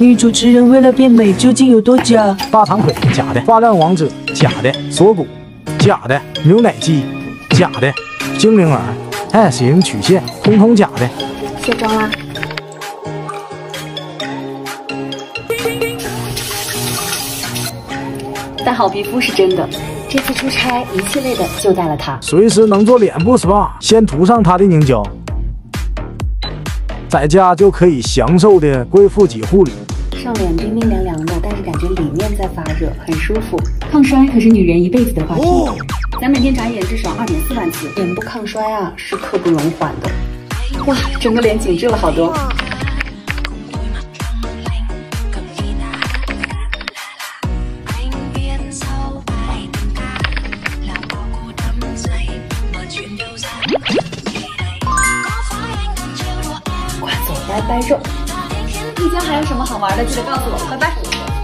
女主持人为了变美究竟有多假？大长腿假的，花亮王者假的，锁骨假的，牛奶肌假的，精灵耳 S 型曲线通通假的。卸妆啦。但好皮肤是真的，这次出差一系列的就带了它。随时能做脸部 SPA，先涂上它的凝胶，在家就可以享受的贵妇级护理。上脸冰冰凉凉的，但是感觉里面在发热，很舒服。抗衰可是女人一辈子的话题，咱每天眨眼至少二点四万次，脸部抗衰啊是刻不容缓的。哇，整个脸紧致了好多。快走，拜拜肉。丽江还有什么好玩的？记得告诉我，拜拜。